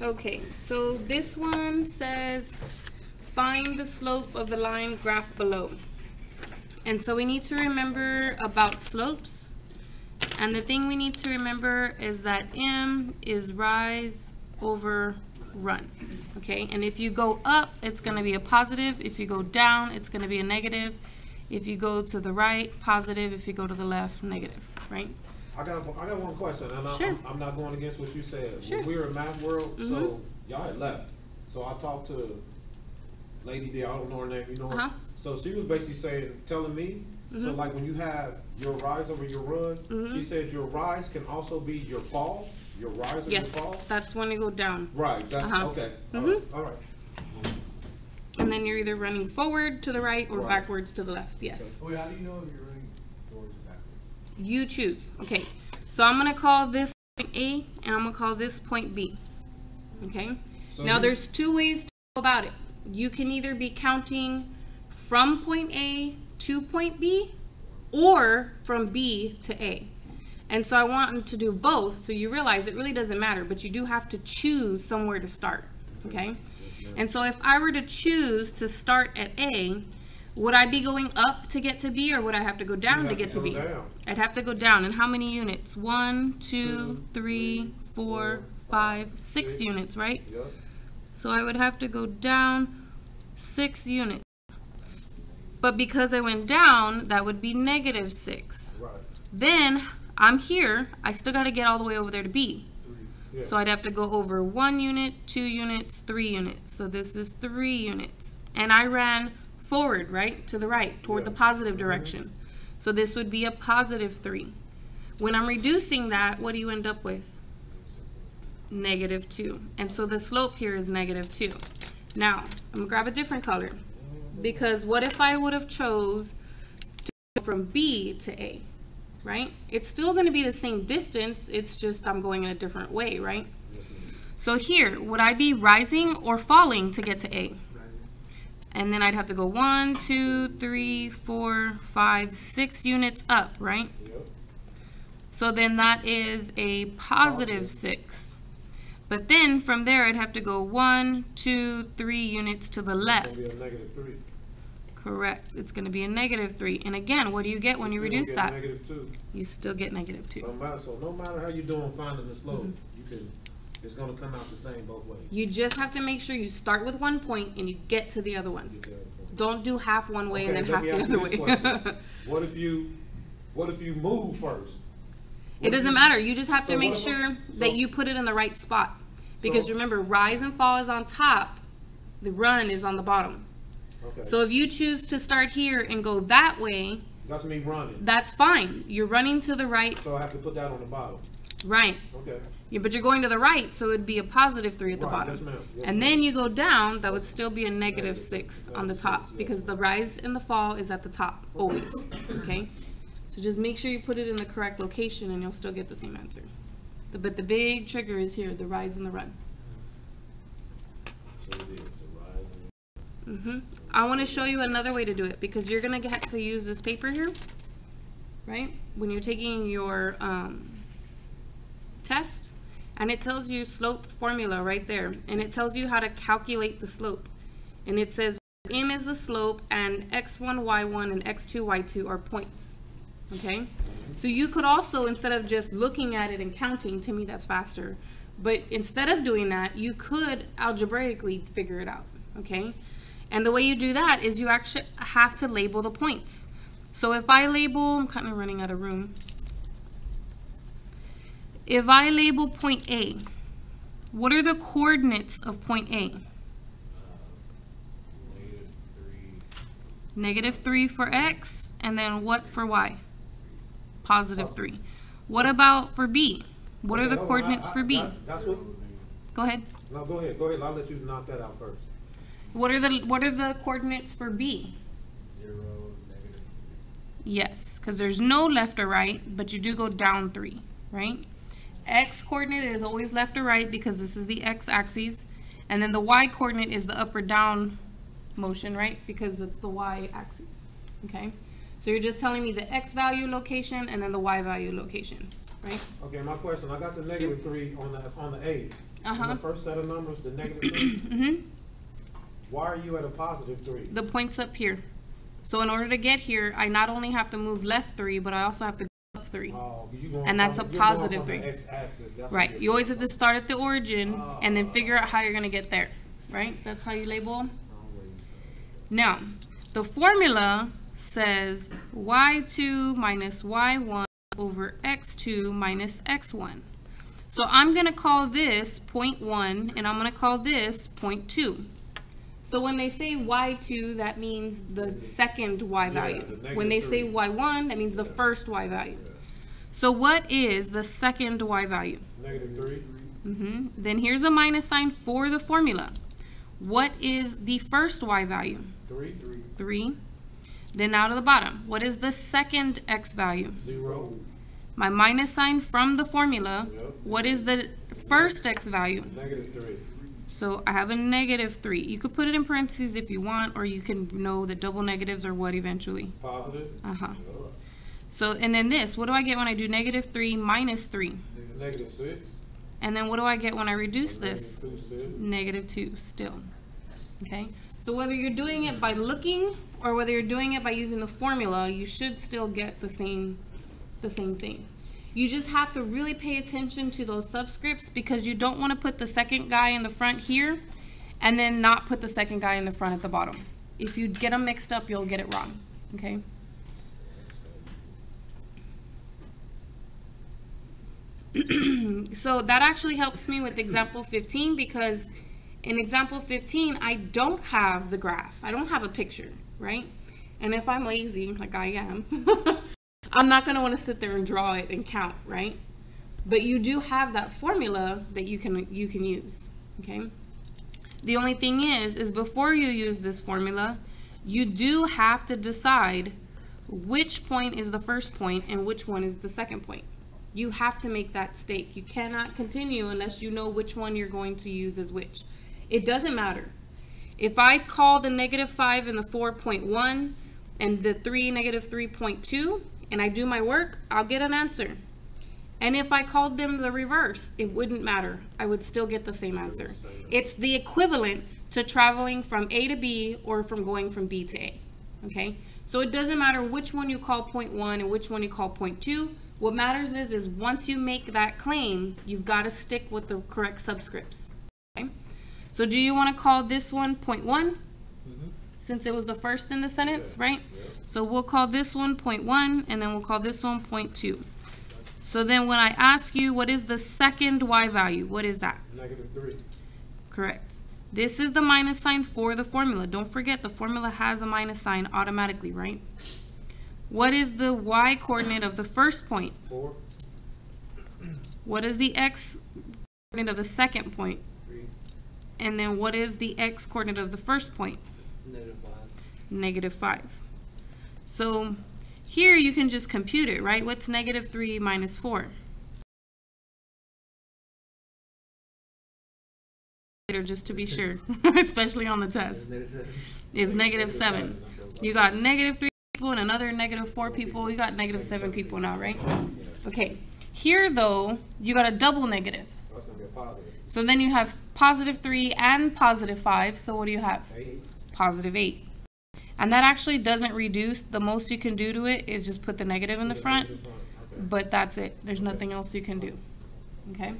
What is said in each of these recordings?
Okay, so this one says find the slope of the line graph below. And so we need to remember about slopes. And the thing we need to remember is that M is rise over run. Okay, and if you go up, it's going to be a positive. If you go down, it's going to be a negative. If you go to the right, positive. If you go to the left, negative, right? I got, I got one question, and Sure. I'm, I'm not going against what you said. Sure. We were in Math World, so Mhm. y'all had left. So I talked to lady there, I don't know her name, you know? Uh-huh. So she was basically saying, telling me, so like when you have your rise over your run, she said your rise can also be your fall, your rise or your Yes, fall? that's when you go down. Right, that's, Uh-huh. okay, all Mhm. right, all right. And then you're either running forward to the right or Right. backwards to the left. Yes. Wait, how do you know if you're running forwards or backwards? You choose. Okay. So I'm going to call this point A and I'm going to call this point B. Okay. So now there's two ways to go about it. You can either be counting from point A to point B or from B to A. And so I want to do both so you realize it really doesn't matter, but you do have to choose somewhere to start. Okay? And so if I were to choose to start at A, would I be going up to get to B or would I have to go down to get to to B? I'd have to go down. And how many units? One, two, three, four, five, six six. units, right? Yep. So I would have to go down six units. But because I went down, that would be negative six. Right, Then I'm here. I still got to get all the way over there to B. yeah. So I'd have to go over one unit, two units, three units. So this is three units. And I ran forward, right? To the right, toward the positive mm-hmm. direction. So this would be a positive three. When I'm reducing that, what do you end up with? Negative two. And so the slope here is negative two. Now, I'm gonna grab a different color. Because what if I would have chose to go from B to A? right? It's still going to be the same distance. It's just I'm going in a different way, right? So here, would I be rising or falling to get to A? And then I'd have to go one, two, three, four, five, six units up, right? Yep. So then that is a positive six. But then from there, I'd have to go one, two, three units to the It's left. gonna be a negative three. Correct. It's going to be a negative three. And again, what do you get when you Still reduce that? Negative two. You still get negative two. So, matter, so no matter how you're doing finding the slope, Mm-hmm. you can, it's gonna come out the same both ways. You just have to make sure you start with one point and you get to the other one. The other. Don't do half one way and then half the other way. What if you, what if you move first? it doesn't matter. You just have to make what if I- sure so- that you put it in the right spot. Because So- remember, rise and fall is on top, the run is on the bottom. Okay, So if you choose to start here and go that way, that's me running, that's fine. You're running to the right, so I have to put that on the bottom, right. okay? Yeah, but you're going to the right, so it'd be a positive three at the Right, bottom. yes, ma'am. Yes, and then you go down, that would still be a negative six on the top because the rise and the fall is at the top always. Okay? So just make sure you put it in the correct location and you'll still get the same answer. The, but the big trigger is here, the rise and the run. So it is, the rise and- hmm I want to show you another way to do it because you're going to get to use this paper here, right? When you're taking your um, test, and it tells you slope formula right there, and it tells you how to calculate the slope. And it says m is the slope, and x1, y1, and x2, y2 are points. Okay? So you could also, instead of just looking at it and counting, to me that's faster, but instead of doing that, you could algebraically figure it out. Okay? And the way you do that is you actually have to label the points. So if I label, I'm kind of running out of room. If I label point A, what are the coordinates of point A? Negative three. Negative for x, and then what for y? Positive 3. What about for b? What are the coordinates for b? that- That's what, Go ahead. no, go ahead, go ahead, I'll let you knock that out first. What are the what are the coordinates for b? Zero, negative three. Yes, because there's no left or right, but you do go down 3, right? X coordinate is always left or right because this is the x axis, and then the y coordinate is the up or down motion, right? Because it's the y axis. Okay? So you're just telling me the x value location and then the y value location, right? Okay, my question, I got the negative three on the, on the A. Uh-huh. The first set of numbers, the negative three, Mm-hmm. why are you at a positive three? The point's up here. So in order to get here, I not only have to move left three, but I also have to three. Oh, And that's from- a going positive three. X-axis, that's what Right. you're always have to start at the origin and then figure out how you're gonna get there. Right? That's how you label. Now, the formula says y2 minus y1 over x2 minus x1. So I'm going to call this point 1 and I'm going to call this point 2. So when they say y2, that means the second y Yeah, value. the when they negative say y1, that means the first y value. So what is the second y value? Negative three, hmm Then here's a minus sign for the formula. What is the first y value? three, three, 3. Then now to the bottom. What is the second x value? zero, My minus sign from the formula. Yep. What is the first x value? negative three. So I have a negative 3. You could put it in parentheses if you want, or you can know that double negatives are what eventually. Positive, Uh-huh. So, and then this. What do I get when I do negative 3 minus 3? negative six. And then what do I get when I reduce this? Negative two, still. negative 2 still. Okay? So whether you're doing it by looking or whether you're doing it by using the formula, you should still get the same the same thing. You just have to really pay attention to those subscripts because you don't want to put the second guy in the front here and then not put the second guy in the front at the bottom. If you get them mixed up, you'll get it wrong. Okay? so that actually helps me with example 15 because in example 15 I don't have the graph. I don't have a picture, right? And if I'm lazy, like I am, I'm not going to want to sit there and draw it and count, right? But you do have that formula that you can you can use, okay? The only thing is is before you use this formula, you do have to decide which point is the first point and which one is the second point. You have to make that stake. You cannot continue unless you know which one you're going to use as which. It doesn't matter. If I call the negative 5 and the 4.1 and the 3 negative 3.2 and I do my work, I'll get an answer. And if I called them the reverse, it wouldn't matter. I would still get the same answer. It's the equivalent to traveling from A to B or from going from B to A. Okay? So it doesn't matter which one you call point one and which one you call point two. What matters is is once you make that claim, you've got to stick with the correct subscripts. Okay? So do you want to call this one point one? Mm-hmm. Since it was the first in the sentence, right? So we'll call this one point one and then we'll call this one point two. So then when I ask you what is the second y value, what is that? Negative three. Correct. This is the minus sign for the formula. Don't forget the formula has a minus sign automatically, right? What is the y coordinate of the first point? Four, What is the x coordinate of the second point? three, And then what is the x coordinate of the first point? Negative five. Negative 5. So here you can just compute it, right? What's negative 3 minus 4? Or just to be sure, especially on the test. Is negative seven. You got negative three people and another negative four people. You got negative seven people now, right? Okay. Here though, you got a double negative. so. So then you have positive three and positive five. So what do you have? Eight, Positive eight. And that actually doesn't reduce. The most you can do to it is just put the negative in the front, but that's it. There's nothing else you can do. Okay?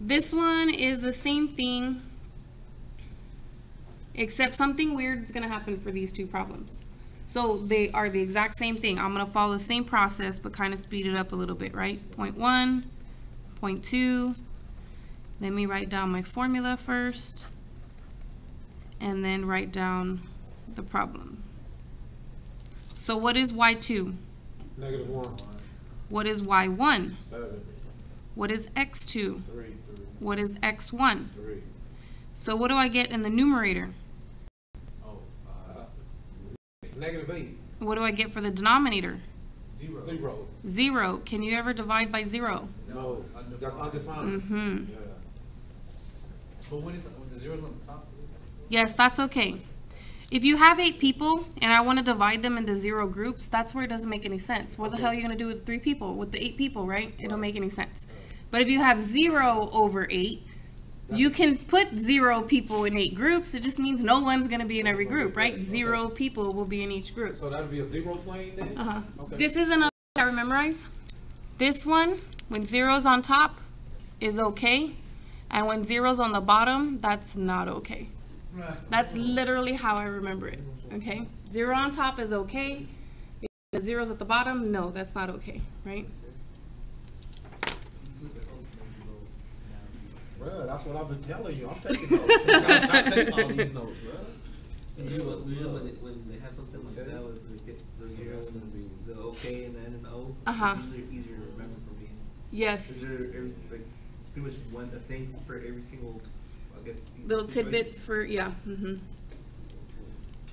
This one is the same thing, except something weird is going to happen for these two problems. So they are the exact same thing. I'm going to follow the same process, but kind of speed it up a little bit, right? Point one, point two. Let me write down my formula first, and then write down the problem. So what is y2? Negative one, What is y1? seven, What is x2? three, What is x1? three, So what do I get in the numerator? Oh, uh, negative eight, What do I get for the denominator? zero. zero. Zero. Can you ever divide by zero? No, it's undefined. that's undefined. Mm-hmm. Yeah. But when it's, when the zero's on the top. Yes, that's okay. If you have eight people and I want to divide them into zero groups, that's where it doesn't make any sense. What the hell are you going to do with three people, with the eight people, right? It don't make any sense. But if you have zero over eight, you can put zero people in eight groups. It just means no one's going to be in every group, right? Zero people will be in each group. So that'd be a zero plane then? Uh-huh. Okay. This isn't a I memorize. This one, when zero's on top, is okay. And when zero's on the bottom, that's not okay. That's literally how I remember it. Okay? Zero on top is okay. If the zero's at the bottom, no, that's not okay, right? Bruh, that's what I've been telling you. I'm taking notes. I'm taking all these notes, bruh. Usually, usually when, they, when they have something like that with the, the zeros and the, the okay and then an O, Uh-huh. it's easier, easier to remember for me. Yes. Is Yes. there every, like pretty much one a thing for every single, I guess. Little situation? tidbits for, yeah. hmm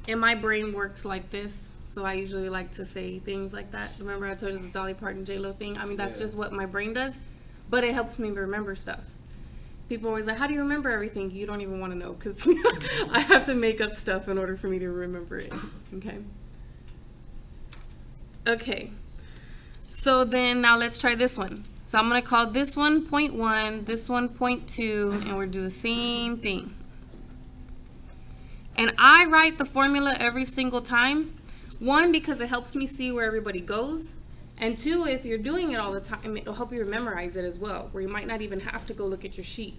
And my brain works like this, so I usually like to say things like that. Remember, I told you the Dolly Parton J Lo thing. I mean, that's Yeah. just what my brain does, but it helps me remember stuff. People always like, "How do you remember everything?" You don't even want to know because I have to make up stuff in order for me to remember it. Okay. Okay. So then now let's try this one. So I'm gonna call this one point one, this one point two, and we're do the same thing. And I write the formula every single time. One, because it helps me see where everybody goes. And two, if you're doing it all the time, it'll help you memorize it as well, where you might not even have to go look at your sheet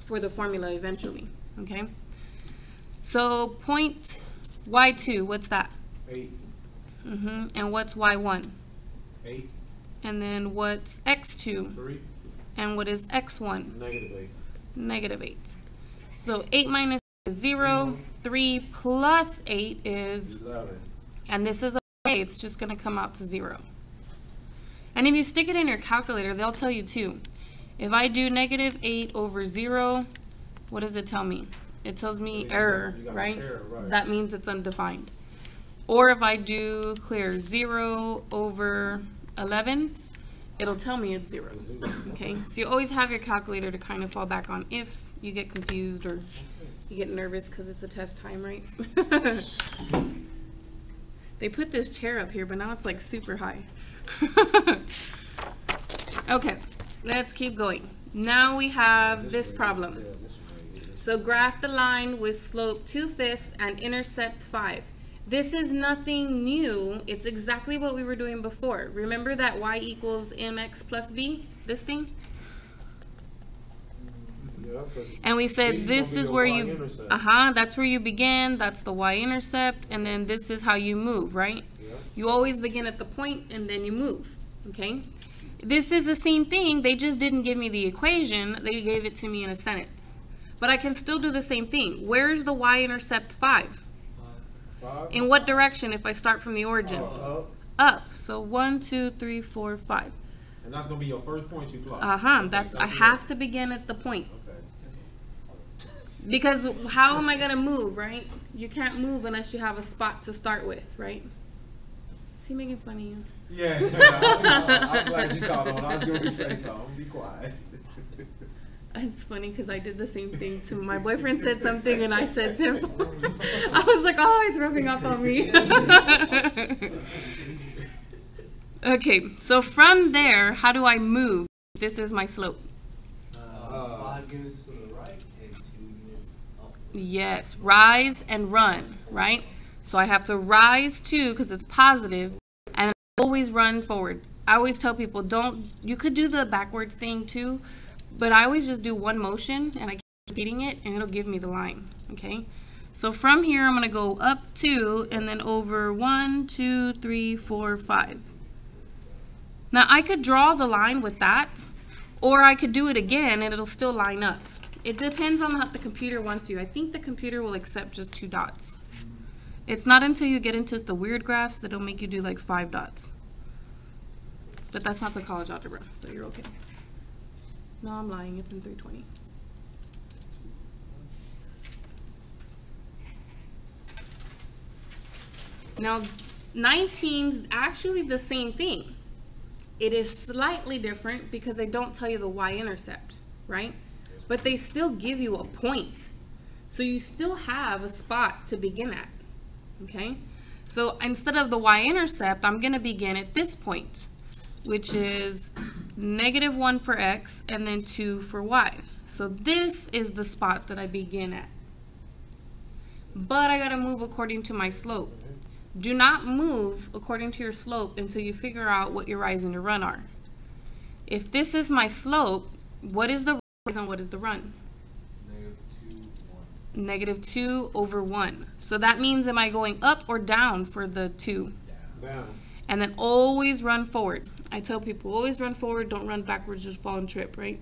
for the formula eventually. Okay? So point y2, what's that? Eight, hmm And what's y1? eight, And then what's x2? three, And what is x1? negative eight. Negative 8. So 8 minus 0, 3 plus 8 is, Eleven. and this is okay, it's just going to come out to 0. And if you stick it in your calculator, they'll tell you too. If I do negative 8 over 0, what does it tell me? It tells me got- error, you got an right? error, right. That means it's undefined. Or if I do clear 0 over 11, it'll tell me it's 0. Okay, so you always have your calculator to kind of fall back on if you get confused or you get nervous because it's a test time, right? they put this chair up here, but now it's like super high. okay, let's keep going. Now we have this problem. Yeah, this one right here. So graph the line with slope 2 fifths and intercept 5. This is nothing new. It's exactly what we were doing before. Remember that y equals mx plus b? This thing? Yeah, And we said this is where you, uh-huh, that's where you begin. That's the y-intercept. And then this is how you move, right? You always begin at the point and then you move, okay? This is the same thing. They just didn't give me the equation. They gave it to me in a sentence. But I can still do the same thing. Where's the y-intercept 5? Five. In what direction if I start from the origin? Up, Up. So one, two, three, four, five. and that's gonna be your first point you plot. Uh-huh. Okay, That's I have to begin at the point. Okay. Because how am I gonna move, right? You can't move unless you have a spot to start with, right? Is he making fun of you? Yeah, I, am glad you caught on. I was going to say something. Be quiet. It's funny because I did the same thing to my boyfriend said something and I said to him. I was like, oh, he's rubbing off on me. okay, so from there, how do I move? This is my slope. Uh, five units to the right and two units up. Yes, rise and run, right? So I have to rise too because it's positive, and always run forward. I always tell people don't. You could do the backwards thing too, but I always just do one motion and I keep repeating it, and it'll give me the line. Okay. So from here, I'm gonna go up two and then over one, two, three, four, five. Now I could draw the line with that, or I could do it again and it'll still line up. It depends on how the computer wants you. I think the computer will accept just two dots. It's not until you get into the weird graphs that it'll make you do like five dots. But that's not the college algebra, so you're okay. No, I'm lying. It's in 320. Now, 19's actually the same thing. It is slightly different because they don't tell you the y-intercept, right? But they still give you a point. So you still have a spot to begin at. Okay? So instead of the y-intercept, I'm going to begin at this point, which is negative 1 for x and then 2 for y. So this is the spot that I begin at. But I got to move according to my slope. Do not move according to your slope until you figure out what your rise and your run are. If this is my slope, what is the rise and what is the run? Negative two, one. Negative 2 over 1. So that means am I going up or down for the 2? Down. Down. And then always run forward. I tell people always run forward, don't run backwards, just fall and trip, right?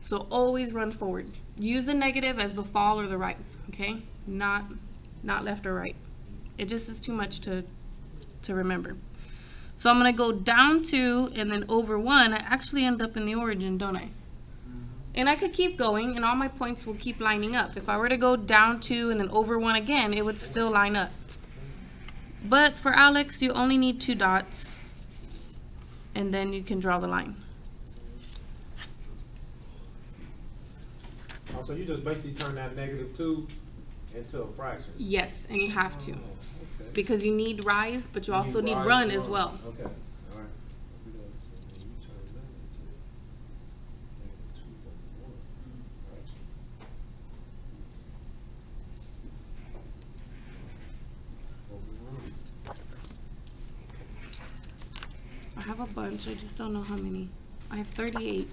So always run forward. Use the negative as the fall or the rise, okay? Not not left or right. It just is too much to to remember. So I'm going to go down 2 and then over 1. I actually end up in the origin, don't I? And I could keep going and all my points will keep lining up. If I were to go down 2 and then over 1 again, it would still line up. But for ALEKS, you only need two dots and then you can draw the line. Oh, so you just basically turn that negative two into a fraction. Yes, and you have to Oh, okay. because you need rise, but you You also need rise run and as well. Okay, all right. So then you turn that into negative two over one fraction. Over one. I have a bunch. I just don't know how many. I have 38,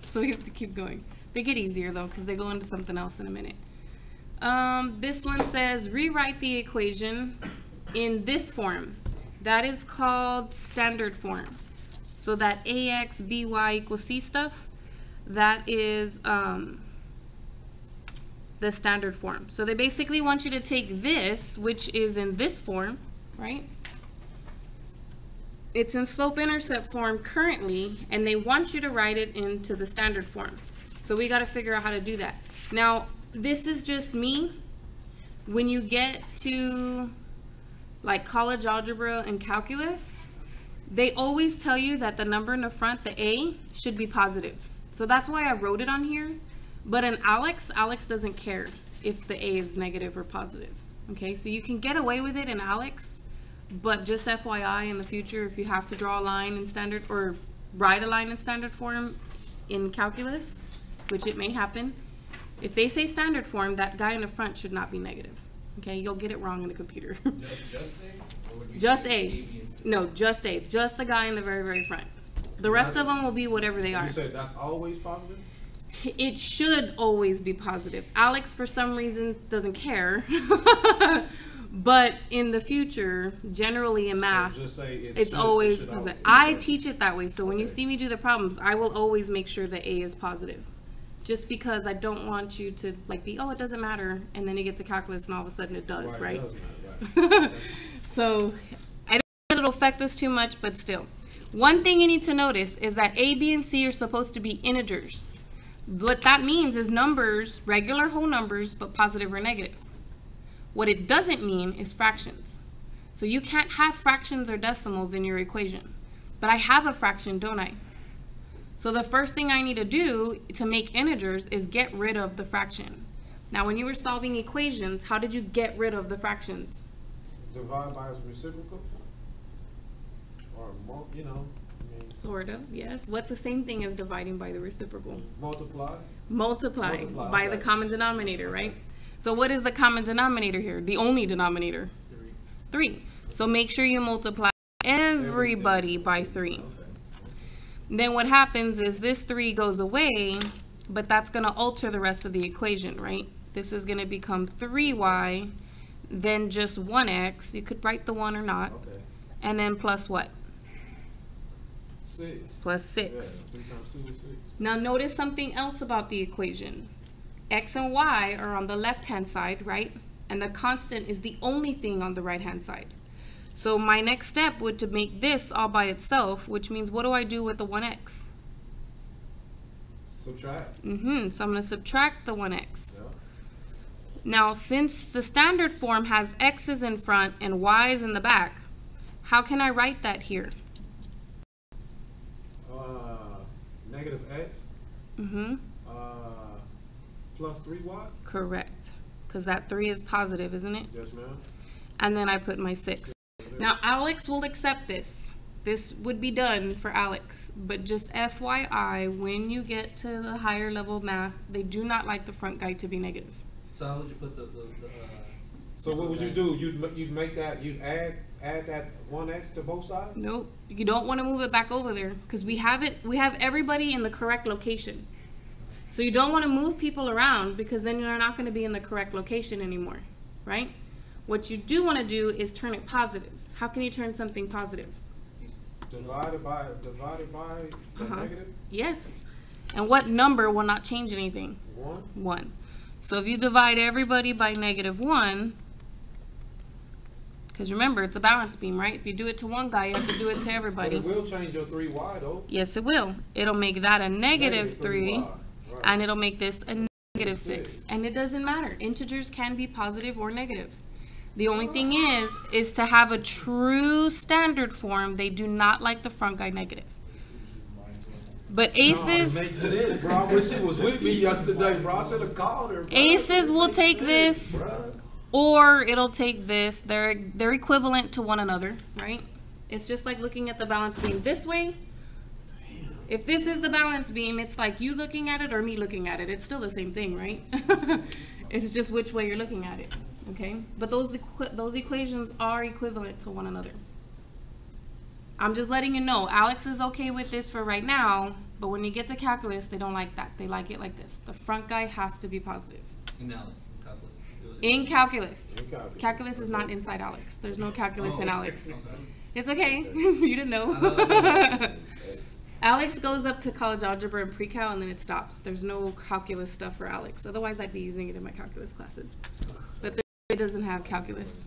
so we have to keep going. They get easier though because they go into something else in a minute. Um, this one says rewrite the equation in this form. That is called standard form. So that ax by equals c stuff, that is um, the standard form. So they basically want you to take this, which is in this form, right? It's in slope intercept form currently, and they want you to write it into the standard form. So we got to figure out how to do that. Now, this is just me. When you get to like college algebra and calculus, they always tell you that the number in the front, the A, should be positive. So that's why I wrote it on here. But in ALEKS, ALEKS doesn't care if the A is negative or positive. Okay, so you can get away with it in ALEKS, but just FYI in the future, if you have to draw a line in standard or write a line in standard form in calculus, which it may happen, if they say standard form, that guy in the front should not be negative. Okay, you'll get it wrong in the computer. Just, just A? Or just do A. B, and C? No, just A. Just the guy in the very, very front. The rest of them will be whatever they are. You said that's always positive? It should always be positive. ALEKS, for some reason, doesn't care. but in the future, generally in math, So just say it it's should- always positive. I teach it that way. So when you see me do the problems, I will always make sure that A is positive. Just because I don't want you to like be, oh, it doesn't matter, and then you get to calculus and all of a sudden it does, right? it does matter, right. So I don't think it'll affect us too much, but still. One thing you need to notice is that A, B, and C are supposed to be integers. What that means is numbers, regular whole numbers, but positive or negative. What it doesn't mean is fractions. So you can't have fractions or decimals in your equation. But I have a fraction, don't I? So the first thing I need to do to make integers is get rid of the fraction. Now when you were solving equations, how did you get rid of the fractions? Divide by its reciprocal? Or more, you know, I mean, Sort of, yes. What's the same thing as dividing by the reciprocal? multiply? Multiply, Multiply, by the common denominator, right? So what is the common denominator here? The only denominator? Three. Three. So make sure you multiply everybody by three. Okay. Then what happens is this three goes away, but that's going to alter the rest of the equation, right? This is going to become 3y, then just 1x. You could write the 1 or not. Okay. And then plus what? Six. Plus Yeah, three times two is six. Now notice something else about the equation. X and Y are on the left-hand side, right? And the constant is the only thing on the right-hand side. So my next step would to make this all by itself, which means what do I do with the 1x? Subtract. Mm-hmm, so I'm going to subtract the 1x. Yeah. Now, since the standard form has x's in front and y's in the back, how can I write that here? Uh, negative x, Mm-hmm, plus three y? correct, because that three is positive, isn't it? Yes, ma'am. And then I put my six. Now, ALEKS will accept this. This would be done for ALEKS, but just FYI, when you get to the higher level math, they do not like the front guide to be negative. So how would you put the, the, the, uh? So what would you do? You'd, you'd make that, you'd add, add that one X to both sides? Nope, you don't want to move it back over there because we have it. We have everybody in the correct location. So you don't want to move people around because then you're not going to be in the correct location anymore, right? What you do want to do is turn it positive. How can you turn something positive? Divided by, divided by uh -huh. negative? Yes. And what number will not change anything? One. One. So if you divide everybody by negative one, because remember, it's a balance beam, right? If you do it to one guy, you have to do it to everybody. But it will change your 3y, though. Yes, it will. It'll make that a negative, negative 3. 3 and it'll make this a negative 6. And it doesn't matter. Integers can be positive or negative. The only thing is, is to have a true standard form, they do not like the front guy negative. But No, it aces, bro. I wish she was with me yesterday, bro. I should have called her. bro. aces will take this. bro. or it'll take this. They're they're equivalent to one another, right? It's just like looking at the balance beam this way. If this is the balance beam, it's like you looking at it or me looking at it. It's still the same thing, right? it's just which way you're looking at it, okay? But those equi- those equations are equivalent to one another. I'm just letting you know. ALEKS is okay with this for right now, but when you get to calculus, they don't like that. They like it like this. The front guy has to be positive. In ALEKS, in calculus. In calculus. In calculus. Calculus is not inside ALEKS. There's no calculus in Oh, ALEKS. It's okay. you didn't know. ALEKS goes up to college algebra and pre-cal and then it stops. There's no calculus stuff for Alex. Otherwise, I'd be using it in my calculus classes. But it doesn't have calculus.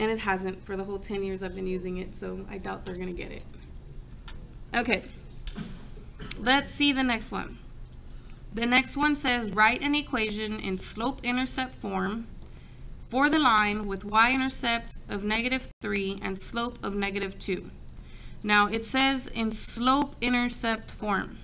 And it hasn't for the whole 10 years I've been using it, so I doubt they're going to get it. Okay. Let's see the next one. The next one says write an equation in slope-intercept form for the line with y-intercept of negative 3 and slope of negative 2. Now it says in slope-intercept form.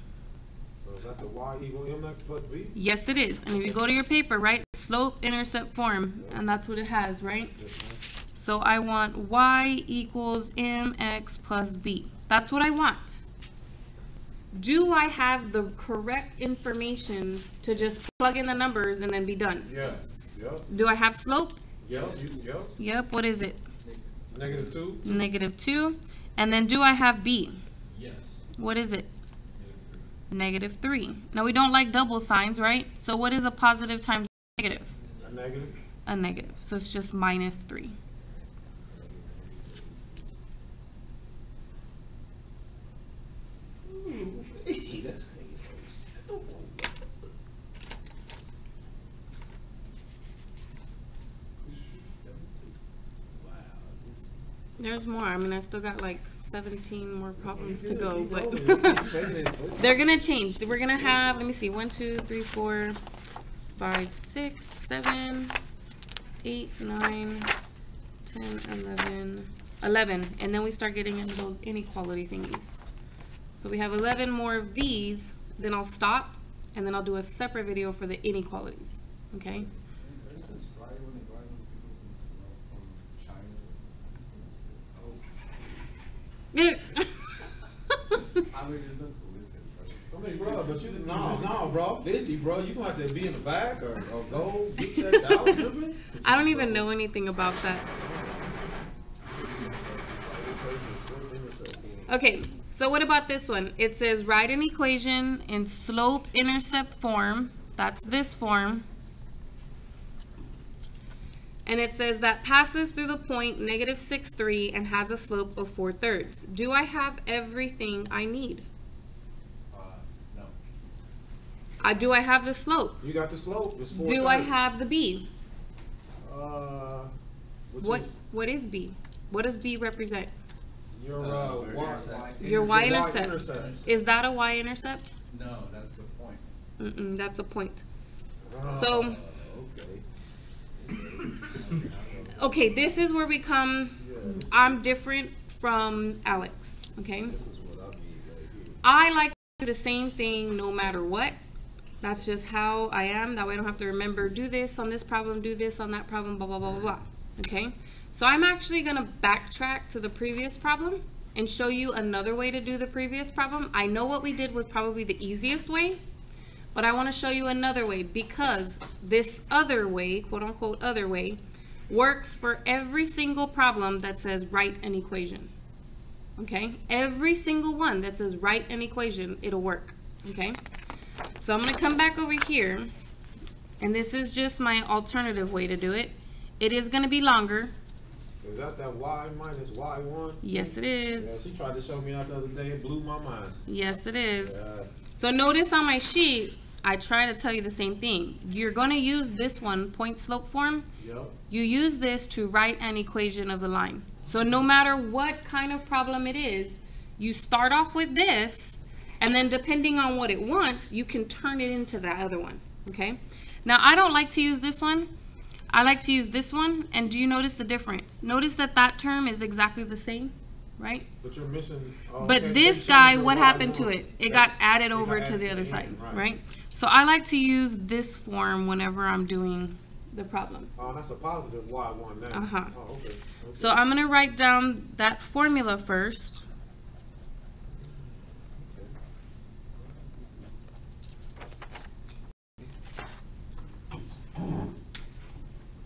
So is that the Y equal MX plus B? Yes, it is. And if you go to your paper, right, slope-intercept form, and that's what it has, right? Yes, So I want y equals mx plus b. That's what I want. Do I have the correct information to just plug in the numbers and then be done? Yes. Yep. Do I have slope? Yep. Yep. Yep. What is it? Negative two. Negative 2. And then do I have b? Yes. What is it? Negative 3. Now we don't like double signs, right? So what is a positive times negative? A negative. A negative. So it's just minus 3. There's more. I mean, I still got like 17 more problems to go, but they're gonna change. We're gonna have, let me see, 1, 2, 3, 4, 5, 6, 7, 8, 9, 10, 11, 11. And then we start getting into those inequality thingies. So we have 11 more of these, then I'll stop, and then I'll do a separate video for the inequalities. Okay? This is Friday when they brought those people from, from China. I mean, there's no coincidence, right? I mean, bro, but you no, no, bro. Fifty, bro. You gonna have to be in the back or, or go get checked out. remember? I don't even know anything about that. Okay, so what about this one? It says write an equation in slope intercept form. That's this form. And it says that passes through the point negative 6, 3 and has a slope of 4 thirds. Do I have everything I need? Uh, no. Uh, do I have the slope? You got the slope. It's Do I have the B? Uh, What is What is B? What does B represent? your Uh, uh, Y, intersects. Your your y-intercept. intercept. Is that a y-intercept? No, that's the point. Mm-mm, that's a point. Oh, So- okay. Okay, this is where we come. Yeah, I'm different from ALEKS. Okay, this is what I need right here. I like to do the same thing no matter what. That's just how I am. That way I don't have to remember, do this on this problem, do this on that problem, blah, blah, blah, blah, blah. Okay? So I'm actually going to backtrack to the previous problem and show you another way to do the previous problem. I know what we did was probably the easiest way, but I want to show you another way because this other way, quote unquote other way, works for every single problem that says write an equation. Okay? Every single one that says write an equation, it'll work. Okay? So I'm going to come back over here, and this is just my alternative way to do it. It is going to be longer. Is that that y minus y one? Yes, it is. Yeah, she tried to show me that the other day. It blew my mind. Yes, it is. Yeah. So notice on my sheet, I try to tell you the same thing. You're going to use this one, point slope form. Yep. You use this to write an equation of the line. So no matter what kind of problem it is, you start off with this, and then depending on what it wants, you can turn it into that other one, okay? Now, I don't like to use this one. I like to use this one, and do you notice the difference? Notice that that term is exactly the same, right? But you're missing. oh, But this guy, what happened to it? It got added over got to added the other side, right. right? So I like to use this form whenever I'm doing the problem. Oh, that's a positive y one now. Uh-huh. Oh, okay. okay. So I'm going to write down that formula first.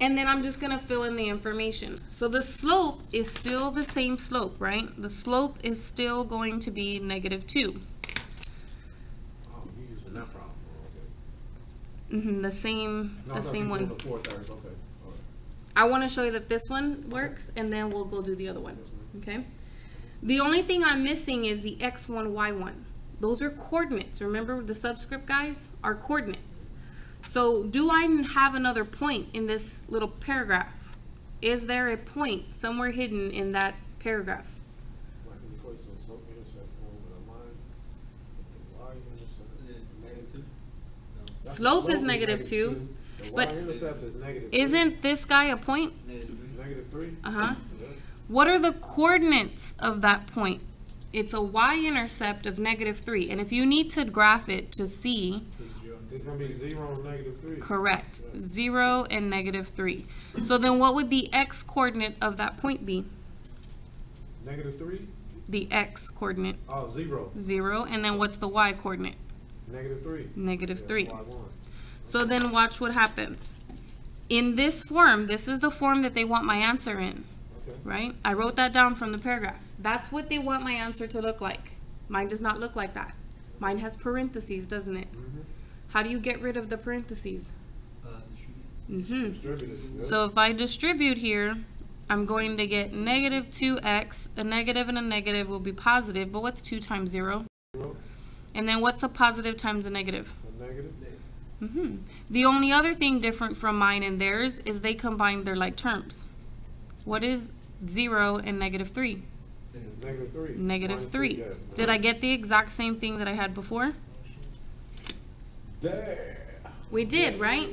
And then I'm just going to fill in the information. So the slope is still the same slope, right? The slope is still going to be negative 2. Oh, you using that problem. Oh, okay. hmm the same, No, the same one. the. Okay. Right. I want to show you that this one works, and then we'll go do the other one. Okay? The only thing I'm missing is the x1, y1. Those are coordinates. Remember the subscript guys are coordinates. So do I have another point in this little paragraph? Is there a point somewhere hidden in that paragraph? Right, the equation of slope intercept form with a line. with the y intercept. It's negative two? No. That's the Slope is negative two, The but is negative isn't this guy a point? Negative three? negative three? Uh-huh. Yeah. What are the coordinates of that point? It's a y-intercept of negative 3. And if you need to graph it to see, It's gonna be zero and negative three. correct, 0 and negative 3. So then what would the x-coordinate of that point be? Negative three? The x-coordinate, Oh, zero. 0. 0. And then what's the? Negative three. Negative Yeah, 3. Y one. So then watch what happens. In this form, this is the form that they want my answer in. Okay. right? I wrote that down from the paragraph. That's what they want my answer to look like. Mine does not look like that. Mine has parentheses, doesn't it? Mhm. How do you get rid of the parentheses? Uh, distribute. hmm So if I distribute here, I'm going to get negative 2x. A negative and a negative will be positive, but what's 2 times 0? Zero, And then what's a positive times a negative? a negative. hmm The only other thing different from mine and theirs is they combine their like terms. What is 0 and negative 3? Negative three. Negative Minus 3. yeah. Did I get the exact same thing that I had before? Damn. We did, right?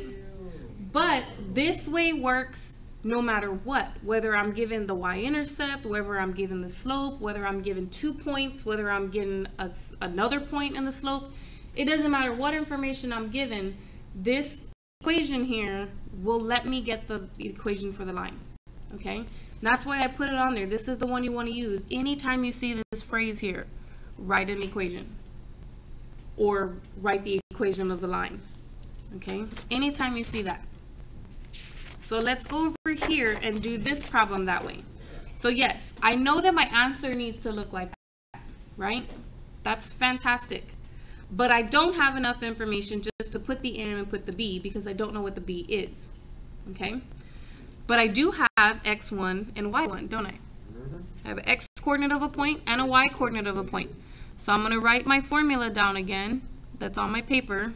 But this way works no matter what. Whether I'm given the y-intercept, whether I'm given the slope, whether I'm given two points, whether I'm given a another point in the slope. It doesn't matter what information I'm given. This equation here will let me get the equation for the line. Okay? That's why I put it on there. This is the one you want to use. Anytime you see this phrase here, write an equation. Or write the equation of the line. Okay? Anytime you see that. So let's go over here and do this problem that way. So yes, I know that my answer needs to look like that, right? That's fantastic. But I don't have enough information just to put the M and put the B because I don't know what the B is. Okay? But I do have x1 and y1, don't I? I have an x coordinate of a point and a y coordinate of a point. So I'm going to write my formula down again. That's on my paper.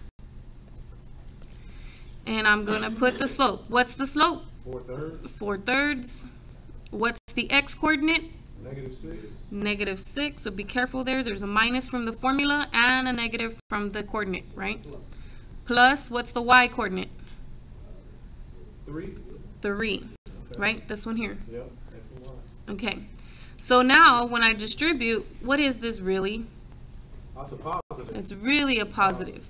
And I'm going to put the slope. What's the slope? Four thirds. 4 thirds. What's the x coordinate? Negative six. Negative 6. So be careful there. There's a minus from the formula and a negative from the coordinate, right? Plus, what's the y coordinate? Three. 3, right? This one here. Yep. X and Y. Okay. So now when I distribute, what is this really? That's a positive. It's really a positive.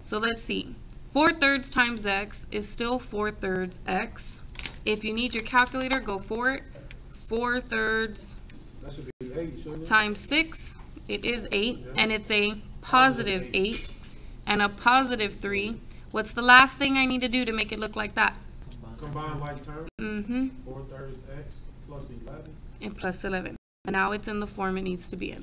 So let's see. 4 thirds times x is still 4 thirds x. If you need your calculator, go for it. 4 thirds That should be eight, times 6, it is 8, and it's a positive 8 and a positive 3. What's the last thing I need to do to make it look like that? Combine like terms, Mm-hmm. four thirds x plus eleven. And plus 11. And now it's in the form it needs to be in.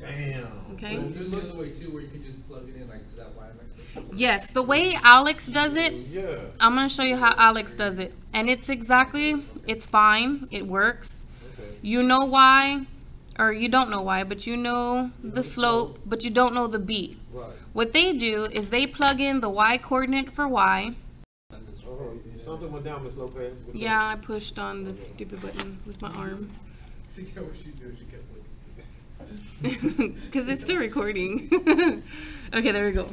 Damn. Okay? Well, There's the other way too, where you can just plug it in like to that YMX. Yes, the way ALEKS does it, Yeah. I'm going to show you how ALEKS does it. And it's exactly, it's fine. It works. Okay. You know why, or you don't know why, but you know the slope, but you don't know the b. Right. What they do is they plug in the y coordinate for y. Oh, something went down, Miss Lopez. Yeah, I pushed on the stupid button with my arm. She kept what she did. She kept looking. Because it's still recording. okay, there we go.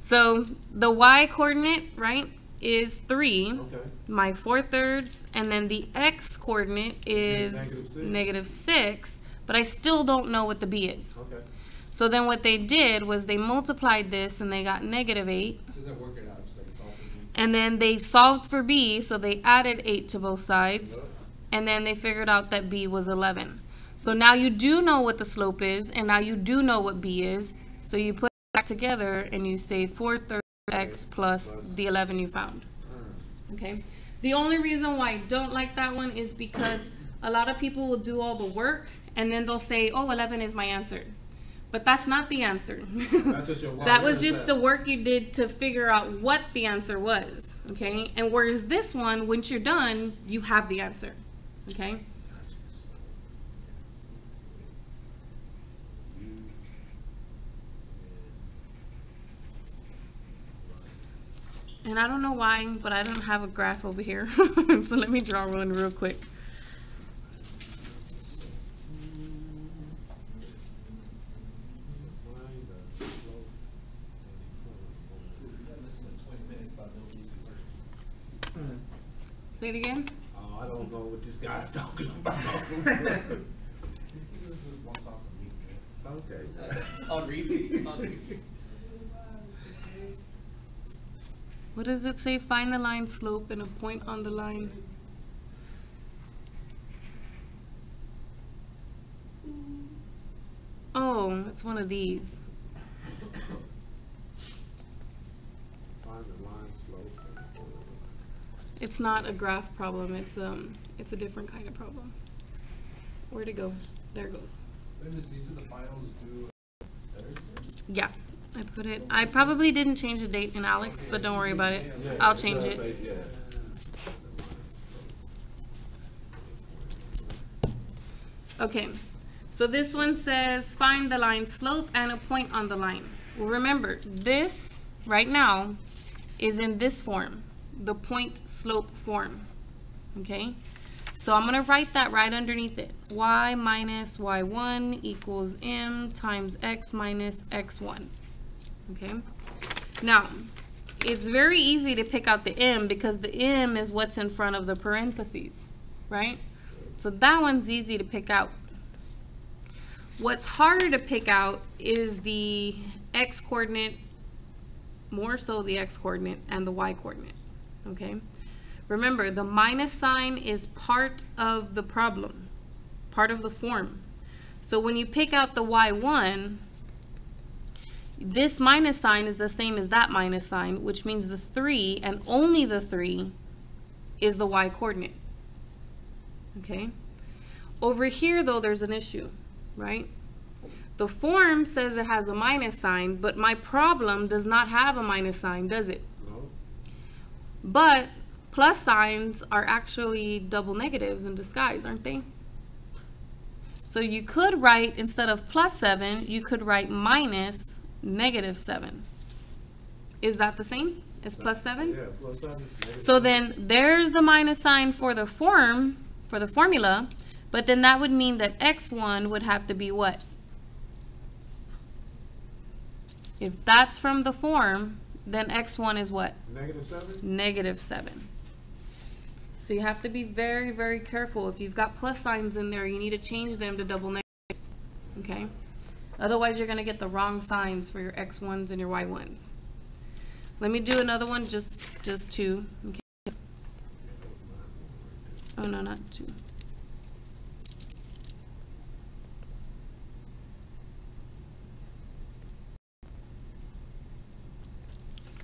So the y coordinate, right, is 3. Okay. my four thirds, and then the x coordinate is Negative six. negative six, but I still don't know what the b is. Okay. So then what they did was they multiplied this and they got negative eight, Doesn't work it out. Just like it's all and then they solved for b, so they added eight to both sides, and then they figured out that b was 11. So now you do know what the slope is, and now you do know what b is, so you put it back together and you say 4 thirds x plus the 11 you found. Okay. The only reason why I don't like that one is because a lot of people will do all the work and then they'll say, oh, 11 is my answer. But that's not the answer. That's just your that was just the work you did to figure out what the answer was. Okay. And whereas this one, once you're done, you have the answer. Okay. That's what's up. That's what's up. You And I don't know why, but I don't have a graph over here. so let me draw one real quick. Find the slope and We got less than 20 minutes about no easy work. Say it again. Oh, I don't know what this guy's talking about. This is one song from me. man. okay. I'll read. I'll read. What does it say? Find the line slope and a point on the line. Oh, it's one of these. Find the line slope and It's not a graph problem. It's um, it's a different kind of problem. Where'd it go? There it goes. Wait, miss, these are the finals due Thursday? Yeah, I put it. I probably didn't change the date in ALEKS, but don't worry about it. I'll change it. Okay, so this one says find the line slope and a point on the line. Well, remember, this right now is in this form, the point slope form. Okay, so I'm gonna write that right underneath it. y minus y1 equals m times x minus x1. Okay, now it's very easy to pick out the m because the m is what's in front of the parentheses, right? So that one's easy to pick out. What's harder to pick out is the x coordinate, more so the x coordinate and the y coordinate. Okay? Remember, the minus sign is part of the problem, part of the form. So when you pick out the y1, this minus sign is the same as that minus sign, which means the 3 and only the 3 is the y coordinate. Okay? Over here, though, there's an issue, right? The form says it has a minus sign, but my problem does not have a minus sign, does it? No? But plus signs are actually double negatives in disguise, aren't they? So you could write, instead of plus 7, you could write minus negative 7. Is that the same as plus 7? Yeah, plus seven. So then there's the minus sign for the form, for the formula, but then that would mean that x1 would have to be what? If that's from the form, then x1 is what? Negative seven? Negative 7. So you have to be very, very careful. If you've got plus signs in there, you need to change them to double negatives. Okay? Otherwise, you're gonna get the wrong signs for your X ones and your Y ones. Let me do another one, just, just two, okay? Oh, no, not two.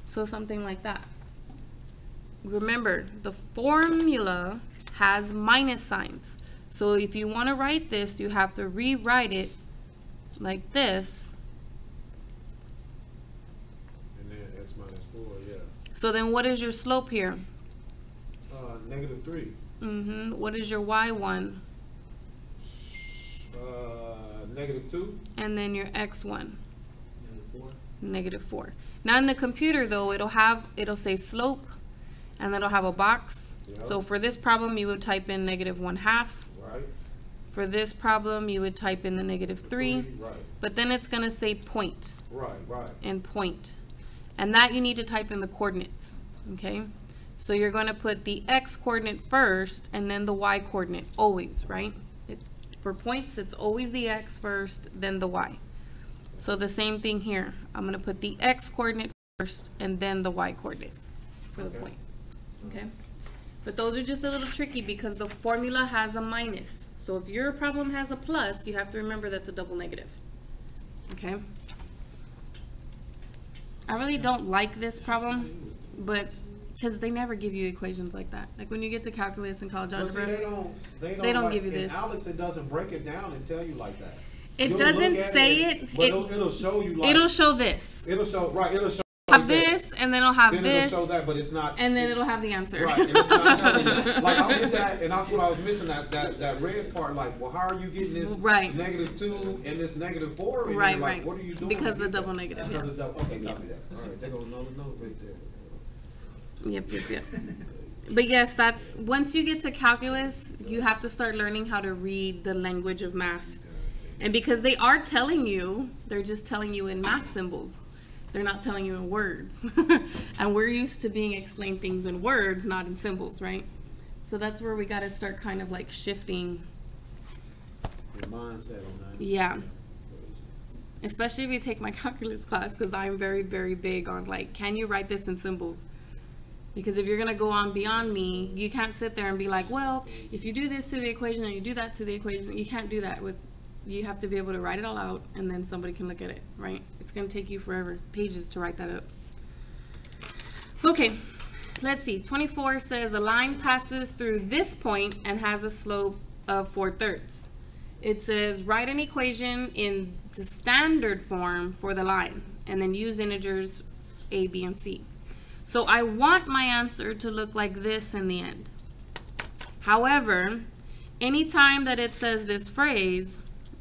So something like that. Remember, the formula has minus signs. So if you want to write this, you have to rewrite it like this. And then x minus four, yeah. So then what is your slope here? Uh, negative three. Mm-hmm. What is your y1? Uh, negative two. And then your x1, Negative four. negative 4. Now in the computer though, it'll have, it'll say slope, and then it'll have a box. Yeah. So for this problem, you would type in negative 1 half. For this problem, you would type in the negative 3. Right. But then it's going to say point Right. Right. and point. And that you need to type in the coordinates, okay? So you're going to put the x coordinate first and then the y coordinate, always, right? It, for points, it's always the x first, then the y. So the same thing here. I'm going to put the x coordinate first and then the y coordinate for the Okay. point, okay? But those are just a little tricky because the formula has a minus. So if your problem has a plus, you have to remember that's a double negative, okay? I really don't like this problem, but because they never give you equations like that. Like when you get to calculus and college But see, they don't. They don't, They don't like- give you in this. ALEKS, it doesn't break it down and tell you like that. It You'll doesn't say it. But It- it'll, it'll show you like. it'll show this. It'll show right. It'll show. Like this, and then it'll have Then this, it'll show that, but it's not. and then it'll have the answer. Right, and it's not telling. Like I get that, and that's what I was missing. That that that red part. Like, well, how are you getting this Right. negative two and this negative four? And Right, like, right. What are you doing? Because the double that? negative, Because yeah. of double. Okay, copy that. All right, there goes another note right there. Yep, yep, yep. But yes, that's once you get to calculus, you have to start learning how to read the language of math. And because they are telling you, they're just telling you in math symbols. They're not telling you in words. and we're used to being explained things in words, not in symbols, right? So that's where we got to start kind of like shifting. Your mindset on that. Yeah. Especially if you take my calculus class, because I'm very, very big on like, can you write this in symbols? Because if you're gonna go on beyond me, you can't sit there and be like, well, if you do this to the equation and you do that to the equation, you can't do that with. You have to be able to write it all out, and then somebody can look at it, right? It's gonna take you forever, pages to write that up. Okay, let's see. 24 says a line passes through this point and has a slope of four thirds. It says write an equation in the standard form for the line and then use integers a, b, and c. So I want my answer to look like this in the end. However, anytime that it says this phrase,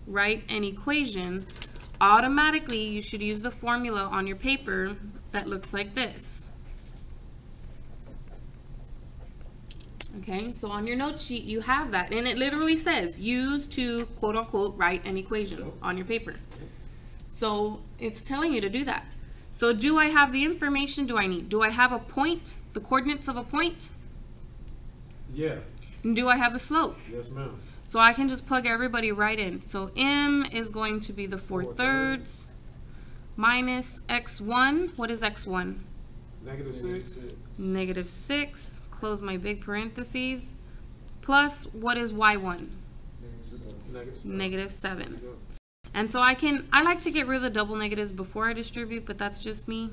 write an equation, automatically you should use the formula on your paper that looks like this. Okay, so on your note sheet you have that, and it literally says use to quote unquote write an equation on your paper. So it's telling you to do that. So do I have the information do I need? Do I have a point, the coordinates of a point? Yeah. And do I have a slope? Yes, ma'am. So I can just plug everybody right in. So m is going to be the four Four thirds minus x1. What is x1? Negative six. Negative 6. Close my big parentheses. Plus, what is y1? Negative. Negative 7. And so I can, I like to get rid of the double negatives before I distribute, but that's just me.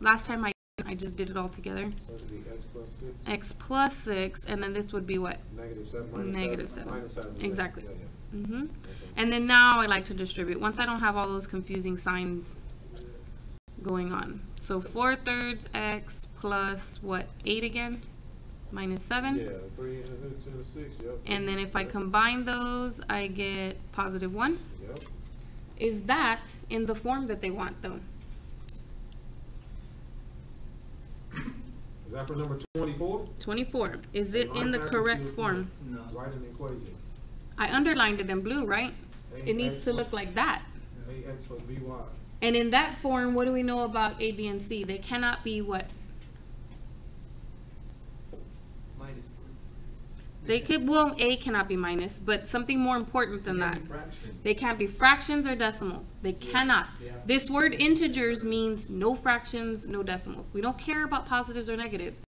Last time I, I just did it all together. So it'd be x plus six. x plus 6, and then this would be what? Negative seven. Minus Negative seven. seven. Minus seven. Exactly. Yeah, yeah. hmm Okay. And then now I like to distribute once I don't have all those confusing signs going on. So 4 thirds x plus what? 8 again? Minus 7? Yeah, three and a two and a six. Yep. And then if I combine those, I get positive 1. Yep. Is that in the form that they want though? Is that for number twenty-four? 24. Is it in the correct form? No. Write an equation. I underlined it in blue, right? A It needs to look like that. A x plus b y. And in that form, what do we know about A, B, and C? They cannot be what? Minus They could, well, A cannot be minus, but something more important than that. They can't be fractions or decimals. They cannot. Yeah. This word integers means no fractions, no decimals. We don't care about positives or negatives,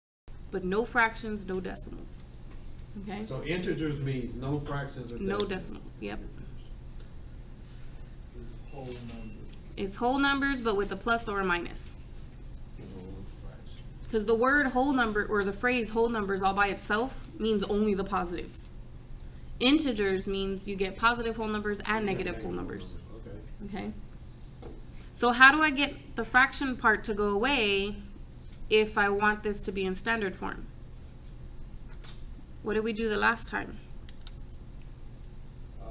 but no fractions, no decimals. Okay? So integers means no fractions or No decimals. decimals, yep. It's whole number. It's whole numbers, but with a plus or a minus. Because the word whole number or the phrase whole numbers all by itself means only the positives. Integers means you get positive whole numbers and negative whole numbers. Okay. Okay? So how do I get the fraction part to go away if I want this to be in standard form? What did we do the last time? Uh,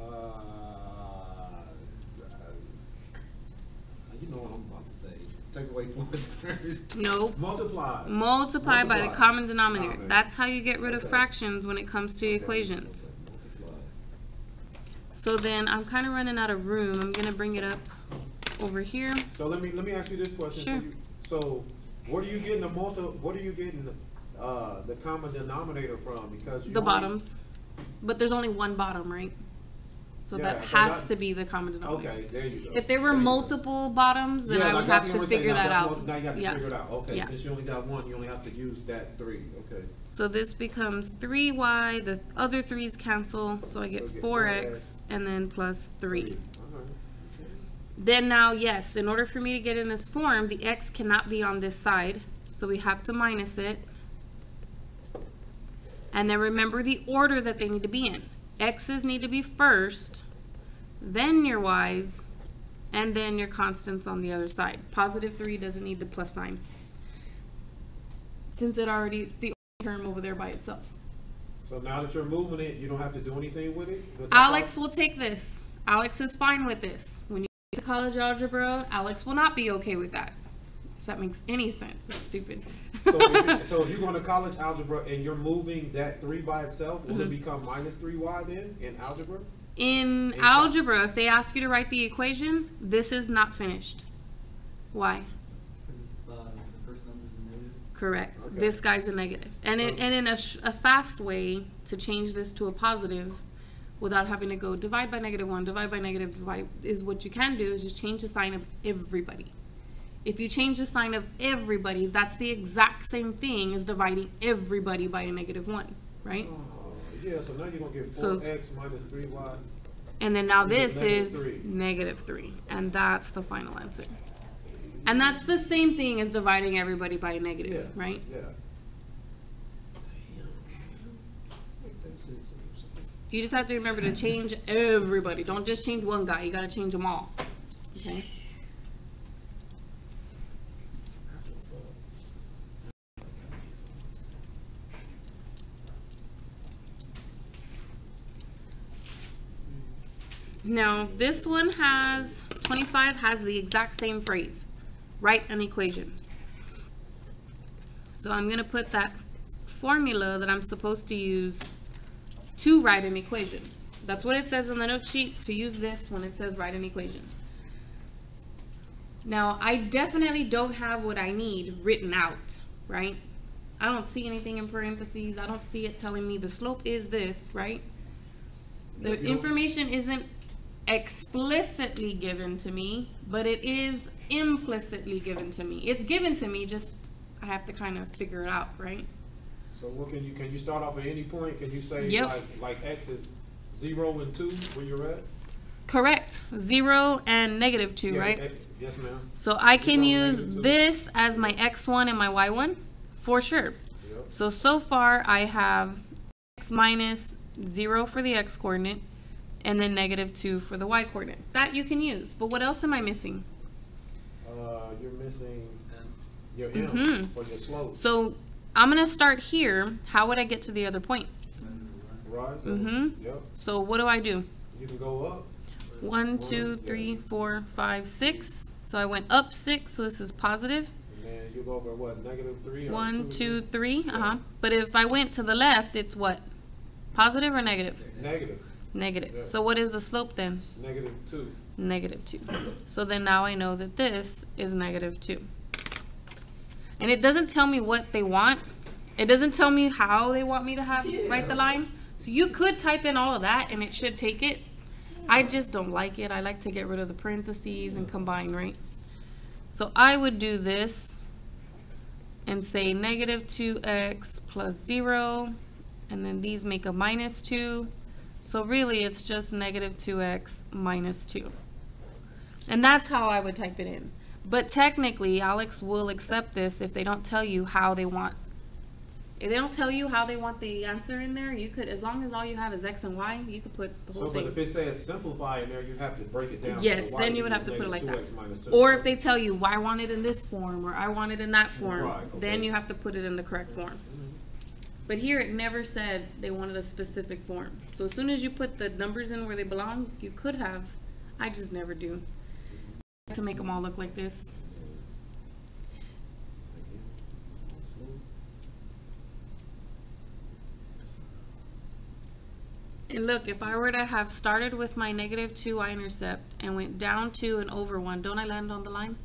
you know what I'm about to say. Take away four thirds. No. Multiply. Multiply by the common denominator. Denominator. That's how you get rid of fractions when it comes to Okay, equations. multiply. So then I'm kind of running out of room. I'm going to bring it up over here. So let me let me ask you this question. Sure. You. So what are you getting the multi? What are you getting uh, the common denominator from? Because you The bottoms. But there's only one bottom, right? So Yeah, that so has that- to be the common denominator. Okay, there you go. If there were There multiple bottoms, then Yeah, I would that's have to figure Now that out. Now you have to yeah. figure it out. Okay, since you only got one, you only have to use that three. Okay. So this becomes 3y, the other 3's cancel, so I get So get 4x, 4x. and then plus 3. All right. Okay. Then now, yes, in order for me to get in this form, the x cannot be on this side, so we have to minus it. And then remember the order that they need to be in. X's need to be first, then your y's, and then your constants on the other side. Positive 3 doesn't need the plus sign. Since it already, it's the only term over there by itself. So now that you're moving it, you don't have to do anything with it. ALEKS will take this. ALEKS is fine with this. When you get to college algebra, ALEKS will not be okay with that. If that makes any sense. It's stupid. So if, you, so if you're going to college algebra and you're moving that three by itself, will it Mm-hmm. become minus three y then in algebra? In In algebra, if they ask you to write the equation, this is not finished. Why? Uh, the first number's a negative. Correct. Okay. This guy's a negative. And it, So- and in a, sh- a fast way to change this to a positive without having to go divide by negative 1, divide by negative, divide, is what you can do is just change the sign of everybody. If you change the sign of everybody, that's the exact same thing as dividing everybody by a negative 1, right? Oh, yeah. So now you're going to get So- four x minus three y. And then now this negative is three. negative 3. And that's the final answer. And that's the same thing as dividing everybody by a negative, Yeah. right? Yeah. Damn. Make that shit simple. You just have to remember to change everybody. Don't just change one guy. You got to change them all. Okay? Now, this one has 25 has the exact same phrase. Write an equation. So I'm going to put that formula that I'm supposed to use to write an equation. That's what it says on the note sheet to use this when it says write an equation. Now, I definitely don't have what I need written out, right? I don't see anything in parentheses. I don't see it telling me the slope is this, right? The Yeah, you don't- information isn't explicitly given to me, but it is implicitly given to me. It's given to me, just I have to kind of figure it out, right? So what can you can you start off at any point? Can you say Yep. like like x is zero and two where you're at? Correct. Zero and negative two, Yeah, right? x- yes, ma'am. So I can Zero, use negative this as my x1 and my y1 for sure. Yep. So, so far I have x minus 0 for the x coordinate and then negative 2 for the y coordinate. That you can use. But what else am I missing? Uh, you're missing your m Mhm. for your slope, So I'm going to start here. How would I get to the other point? right? So, Mhm. Yep. So what do I do? You can go up. One, two, three, four, five, six. So I went up six, so this is positive. And then you go over what negative three. or One, two, two, three. Uh huh. But if I went to the left, it's what? Positive or negative? Negative. Negative. Yeah. So what is the slope then? Negative two. Negative 2. So then now I know that this is negative 2. And it doesn't tell me what they want. It doesn't tell me how they want me to have write the line. So you could type in all of that and it should take it. I just don't like it. I like to get rid of the parentheses and combine, right? So I would do this and say negative 2x plus 0, and then these make a minus 2. So really it's just negative 2x minus 2. And that's how I would type it in. But technically, ALEKS will accept this if they don't tell you how they want. If they don't tell you how they want the answer in there, you could, as long as all you have is x and y, you could put the whole So, thing. but if it says simplify in there, you have to break it down. Yes, the then you would have to put it like that. 2x minus two. Or if they tell you, well, I want it in this form, or I want it in that form, Right, then you have to put it in the correct form. Mm-hmm. But here it never said they wanted a specific form. So as soon as you put the numbers in where they belong, you could have. I just never do. To make them all look like this. And look, if I were to have started with my negative 2 y-intercept and went down 2 and over 1, don't I land on the line?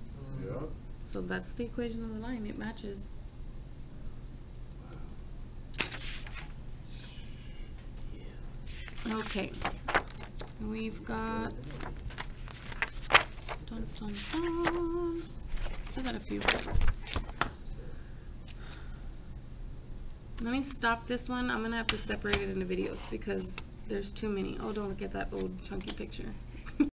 Yeah. So that's the equation of the line. It matches. Okay. We've got. Dun, dun, dun. Still got a few. Let me stop this one. I'm gonna have to separate it into videos because there's too many. Oh, don't look at that old chunky picture.